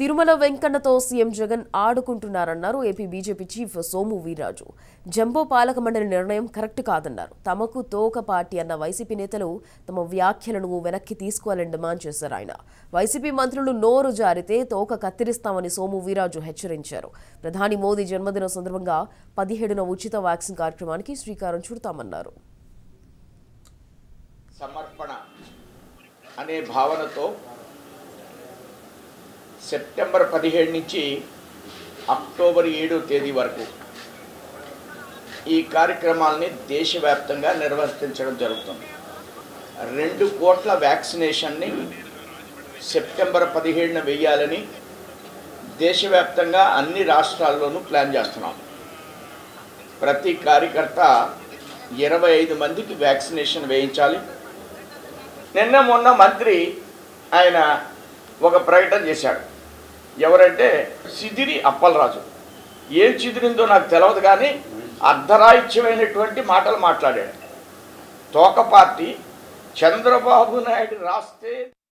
తిరుమల వెంకన్నతో CM Jagan ఆడుకుంటున్నారన్నారు AP BJP chief Somu Veerraju. Jumbo పాలక మండలి నిర్ణయం కరెక్ట్ కాదన్నారు. తమకు తోక పార్టీ అన్న వైసీపీ నేతలు తమ వ్యాఖ్యలను వెనక్కి తీసుకోవాలని డిమాండ్ చేశారు ఆయన. వైసీపీ మంత్రులు నోరు జారితే తోక కత్తిరిస్తామని సోము వీర్రాజు హెచ్చరించారు. ప్రధాని మోదీ జన్మదినం సందర్భంగా పదిహేడున ఉచిత వ్యాక్సిన్ కార్యక్రమానికి శ్రీకారం చుడతామన్నారు. సమర్పణ అనే భావనతో సెప్టెంబర్ పదిహేడు నుంచి అక్టోబర్ ఏడో తేదీ వరకు ఈ కార్యక్రమాల్ని దేశవ్యాప్తంగా నిర్వర్తించడం జరుగుతుంది. రెండు కోట్ల వ్యాక్సినేషన్ని సెప్టెంబర్ పదిహేడున వెయ్యాలని దేశవ్యాప్తంగా అన్ని రాష్ట్రాల్లోనూ ప్లాన్ చేస్తున్నాం. ప్రతి కార్యకర్త ఇరవై ఐదు మందికి వ్యాక్సినేషన్ వేయించాలి. నిన్న మొన్న మంత్రి ఆయన ఒక ప్రకటన చేశాడు ఎవరంటే సిదిరి అప్పలరాజు. ఏం చిదిరిందో నాకు తెలియదు కానీ అర్ధరాహిత్యమైనటువంటి మాటలు మాట్లాడాడు. తోక పార్టీ చంద్రబాబు నాయుడు రాస్తే